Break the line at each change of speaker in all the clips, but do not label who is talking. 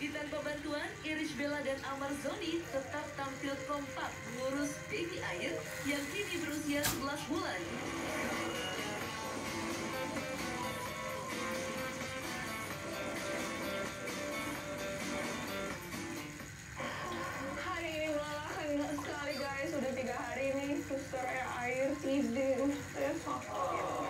Meski tanpa bantuan, Irish Bella dan Amar Zoni tetap tampil kompak mengurus baby air yang kini berusia 11 bulan.
Hari ini melelahkan sekali guys. Sudah tiga hari nih suster air tidur. Saya sakit.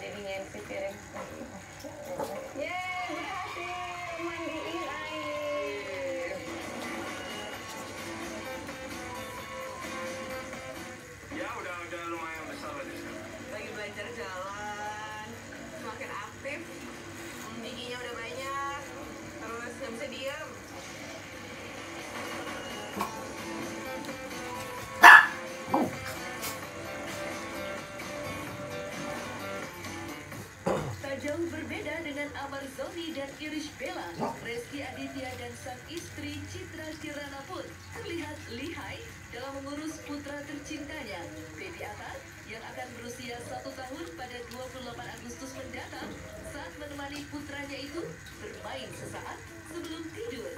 Jadi piring. Yeay,
jauh berbeda dengan Amar Zoni dan Irish Bella, Reski Aditya dan sang istri Citra Kirana pun terlihat lihai dalam mengurus putra tercintanya, Baby Atar, yang akan berusia satu tahun pada 28 Agustus mendatang saat menemani putranya itu bermain sesaat sebelum tidur.